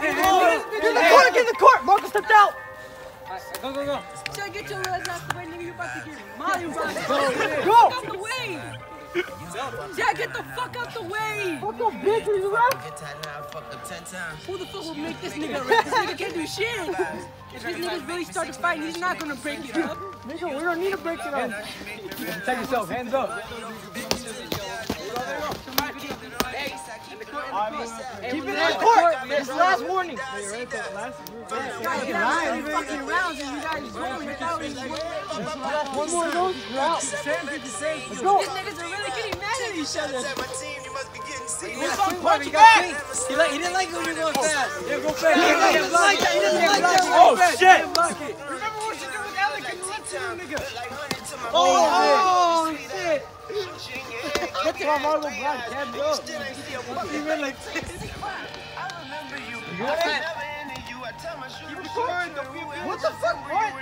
Get in the court! Get in the court! Marco stepped out! Go, go, go. Jack, get your ass out the way, nigga? You about to get Molly right Go! Go! Out the way! Yeah, get the fuck out the way! Fuck up, bitch, he's fuck up ten. Who the fuck will make this nigga rap? This nigga can't do shit! If this nigga really started fighting, he's not gonna break it up. Nigga, we don't need to break it up. Take yourself, hands up. Keep it in the court. It's last warning. Guys, get out of fucking rounds and you guys going without any One more of those, you're out. Let's go. These niggas are really getting mad at each other. My team, you must be getting sick. Punch back. He, like, he didn't like it when you were going fast. Yeah, go fast. He didn't like that. He didn't like that. Oh, shit. Remember what you did with Alec and you left nigga. Like honey to my Oh, shit. Get to my Black. Hands up. Even like I remember you. I never ended you. I tell my shooter. What the fuck? What?